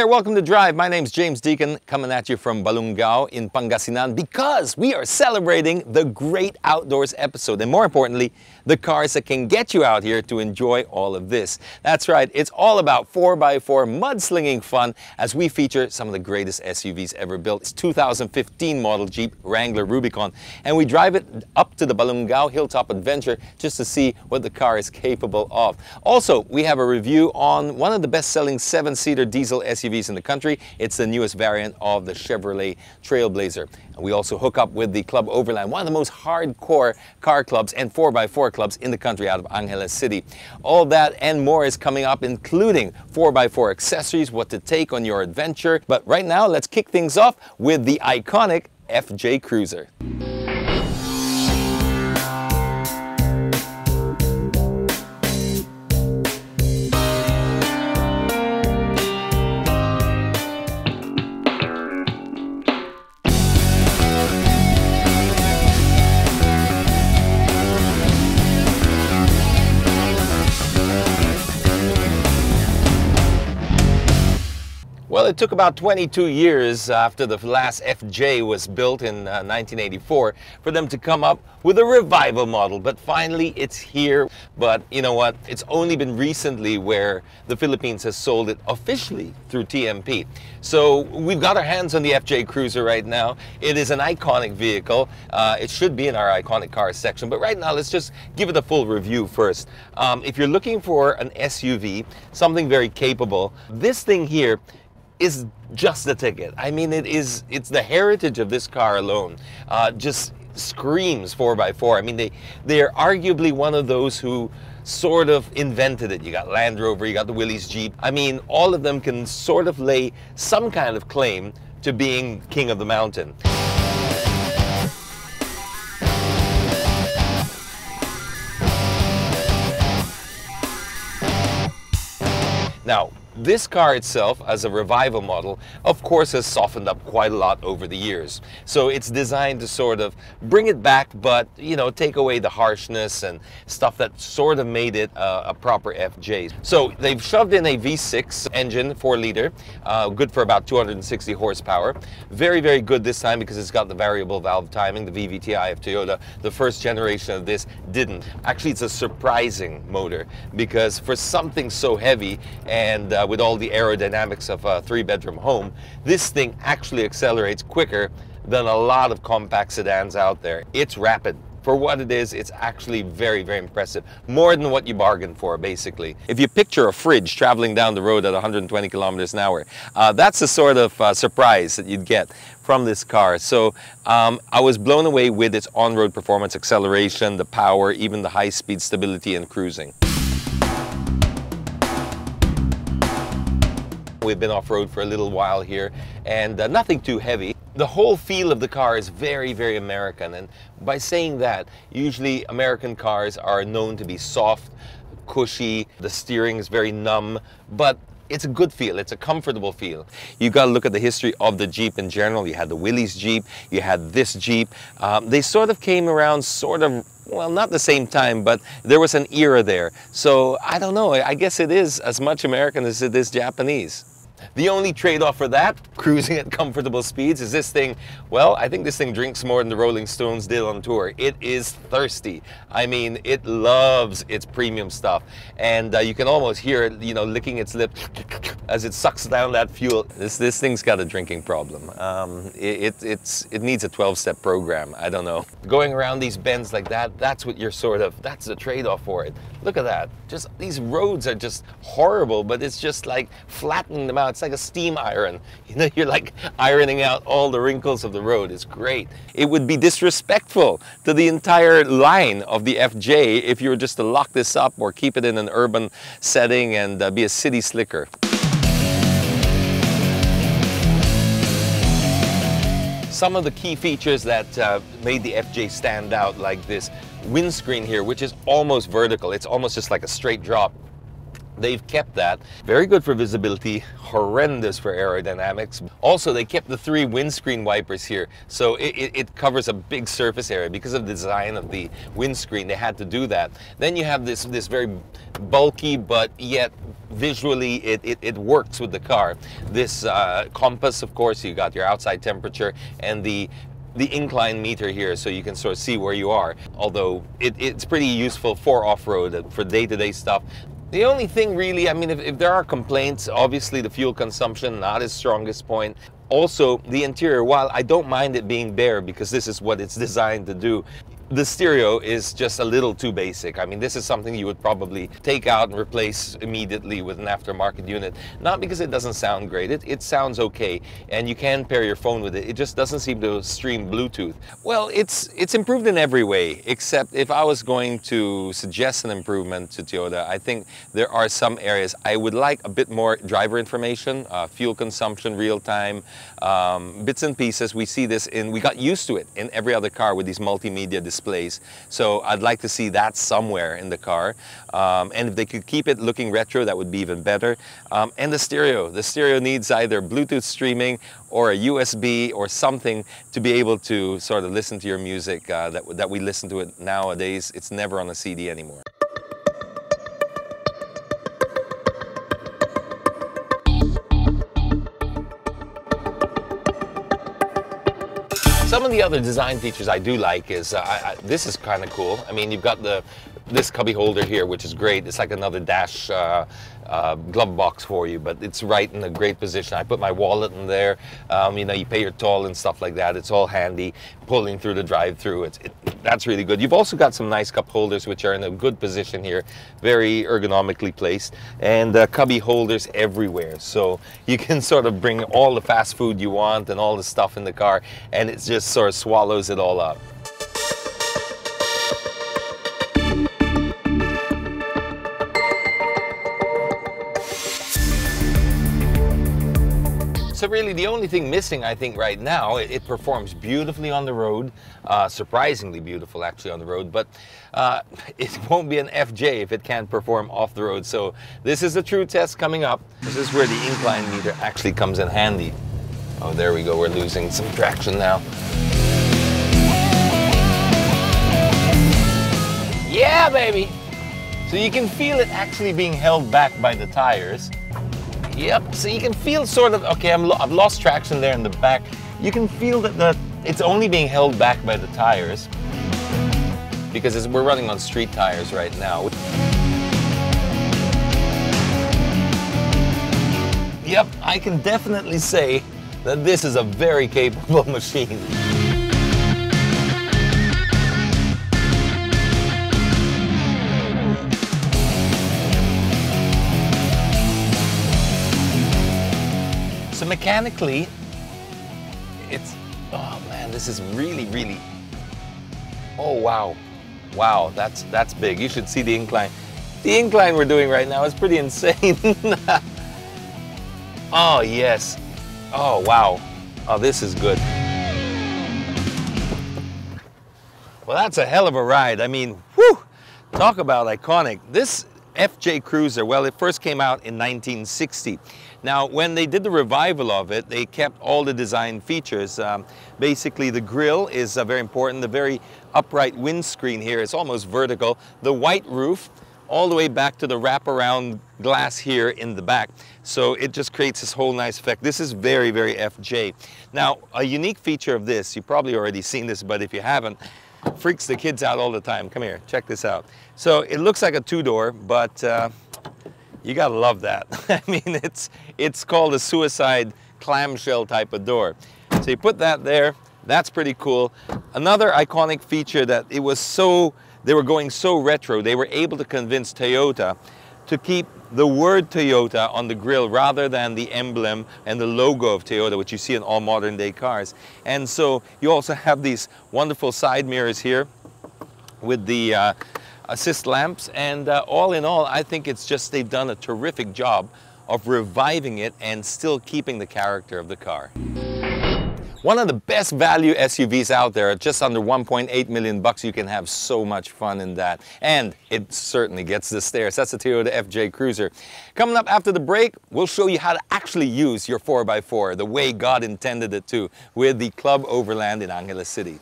There, welcome to Drive. My name's James Deacon, coming at you from Balungao in Pangasinan because we are celebrating the great outdoors episode, and more importantly, the cars that can get you out here to enjoy all of this. That's right, it's all about 4x4 mudslinging fun as we feature some of the greatest SUVs ever built. It's 2015 model Jeep Wrangler Rubicon, and we drive it up to the Balungao Hilltop Adventure just to see what the car is capable of. Also, we have a review on one of the best-selling seven-seater diesel SUVs in the country. It's the newest variant of the Chevrolet Trailblazer. And we also hook up with the Club Overland, one of the most hardcore car clubs and 4x4 clubs in the country out of Angeles City. All that and more is coming up, including 4x4 accessories, what to take on your adventure. But right now, let's kick things off with the iconic FJ Cruiser. Well, it took about 22 years after the last FJ was built in uh, 1984 for them to come up with a revival model, but finally it's here. But you know what? It's only been recently where the Philippines has sold it officially through TMP. So we've got our hands on the FJ Cruiser right now. It is an iconic vehicle. Uh, it should be in our iconic cars section, but right now let's just give it a full review first. Um, if you're looking for an SUV, something very capable, this thing here is just the ticket. I mean, it is, it's the heritage of this car alone. Uh, just screams 4x4. I mean, they, they're arguably one of those who sort of invented it. You got Land Rover, you got the Willys Jeep. I mean, all of them can sort of lay some kind of claim to being king of the mountain. Now, this car itself, as a revival model, of course has softened up quite a lot over the years. So it's designed to sort of bring it back, but, you know, take away the harshness and stuff that sort of made it uh, a proper FJ. So they've shoved in a V6 engine, 4 liter, uh, good for about 260 horsepower. Very, very good this time because it's got the variable valve timing, the VVTi of Toyota. The first generation of this didn't. Actually, it's a surprising motor because for something so heavy and uh, with all the aerodynamics of a three-bedroom home, this thing actually accelerates quicker than a lot of compact sedans out there. It's rapid. For what it is, it's actually very, very impressive. More than what you bargained for, basically. If you picture a fridge traveling down the road at 120 kilometers an hour, uh, that's the sort of uh, surprise that you'd get from this car. So um, I was blown away with its on-road performance, acceleration, the power, even the high-speed stability and cruising. We've been off-road for a little while here and uh, nothing too heavy. The whole feel of the car is very, very American. And by saying that, usually American cars are known to be soft, cushy, the steering is very numb, but it's a good feel. It's a comfortable feel. You got to look at the history of the Jeep in general. You had the Willys Jeep, you had this Jeep. Um, they sort of came around sort of well, not the same time, but there was an era there. So I don't know. I guess it is as much American as it is Japanese. The only trade-off for that, cruising at comfortable speeds, is this thing, well, I think this thing drinks more than the Rolling Stones did on tour. It is thirsty. I mean, it loves its premium stuff. And uh, you can almost hear it, you know, licking its lips as it sucks down that fuel. This, this thing's got a drinking problem. Um, it, it, it's, it needs a 12-step program. I don't know. Going around these bends like that, that's what you're sort of, that's the trade-off for it. Look at that. Just, these roads are just horrible, but it's just like flattening them out it's like a steam iron. You know, you're like ironing out all the wrinkles of the road. It's great. It would be disrespectful to the entire line of the FJ if you were just to lock this up or keep it in an urban setting and uh, be a city slicker. Some of the key features that uh, made the FJ stand out like this windscreen here, which is almost vertical. It's almost just like a straight drop They've kept that. Very good for visibility, horrendous for aerodynamics. Also, they kept the three windscreen wipers here, so it, it, it, covers a big surface area. Because of the design of the windscreen, they had to do that. Then you have this, this very bulky, but yet visually it, it, it works with the car. This uh, compass, of course, you got your outside temperature and the the incline meter here so you can sort of see where you are. Although it, it's pretty useful for off-road, for day-to-day -day stuff. The only thing really, I mean, if, if there are complaints, obviously the fuel consumption, not his strongest point. Also, the interior, while I don't mind it being bare because this is what it's designed to do, the stereo is just a little too basic. I mean, this is something you would probably take out and replace immediately with an aftermarket unit. Not because it doesn't sound great, it, it sounds okay, and you can pair your phone with it. It just doesn't seem to stream Bluetooth. Well, it's, it's improved in every way, except if I was going to suggest an improvement to Toyota, I think there are some areas I would like a bit more driver information, uh, fuel consumption, real time, um, bits and pieces. We see this in, we got used to it in every other car with these multimedia displays displays. So I'd like to see that somewhere in the car. Um, and if they could keep it looking retro, that would be even better. Um, and the stereo. The stereo needs either Bluetooth streaming or a USB or something to be able to sort of listen to your music uh, that, that we listen to it nowadays. It's never on a CD anymore. Of the other design features I do like is, uh, I, I, this is kind of cool. I mean, you've got the this cubby holder here, which is great. It's like another dash uh, uh, glove box for you, but it's right in a great position. I put my wallet in there. Um, you know, you pay your toll and stuff like that. It's all handy. Pulling through the drive-through, it's it, that's really good. You've also got some nice cup holders, which are in a good position here, very ergonomically placed, and uh, cubby holders everywhere. So you can sort of bring all the fast food you want and all the stuff in the car, and it just sort of swallows it all up. Really the only thing missing, I think, right now, it, it performs beautifully on the road, uh, surprisingly beautiful actually on the road, but uh, it won't be an FJ if it can't perform off the road. So this is a true test coming up. This is where the incline meter actually comes in handy. Oh, there we go, we're losing some traction now. Yeah, baby! So you can feel it actually being held back by the tires. Yep, so you can feel sort of, okay, I'm lo I've lost traction there in the back. You can feel that the, it's only being held back by the tires because we're running on street tires right now. Yep, I can definitely say that this is a very capable machine. Mechanically, it's, oh man, this is really, really, oh wow. Wow, that's, that's big. You should see the incline. The incline we're doing right now is pretty insane. oh yes. Oh wow. Oh, this is good. Well, that's a hell of a ride. I mean, whew, talk about iconic. This FJ Cruiser, well, it first came out in 1960. Now, when they did the revival of it, they kept all the design features. Um, basically, the grille is uh, very important. The very upright windscreen here is almost vertical. The white roof, all the way back to the wraparound glass here in the back. So it just creates this whole nice effect. This is very, very FJ. Now, a unique feature of this, you've probably already seen this, but if you haven't, freaks the kids out all the time. Come here, check this out. So it looks like a two-door, but uh, you gotta love that. I mean, it's, it's called a suicide clamshell type of door. So you put that there, that's pretty cool. Another iconic feature that it was so, they were going so retro, they were able to convince Toyota to keep the word Toyota on the grille rather than the emblem and the logo of Toyota, which you see in all modern day cars. And so you also have these wonderful side mirrors here with the uh, assist lamps. And uh, all in all, I think it's just they've done a terrific job of reviving it and still keeping the character of the car. One of the best value SUVs out there at just under 1.8 million bucks. You can have so much fun in that. And it certainly gets the stares. That's the Toyota FJ Cruiser. Coming up after the break, we'll show you how to actually use your 4x4 the way God intended it to with the Club Overland in Angeles City.